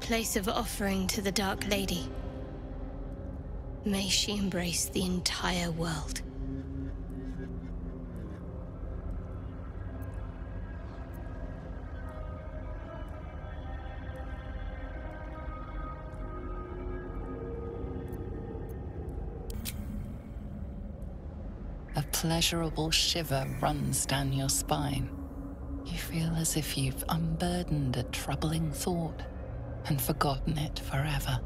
place of offering to the Dark Lady. May she embrace the entire world. A pleasurable shiver runs down your spine. You feel as if you've unburdened a troubling thought and forgotten it forever.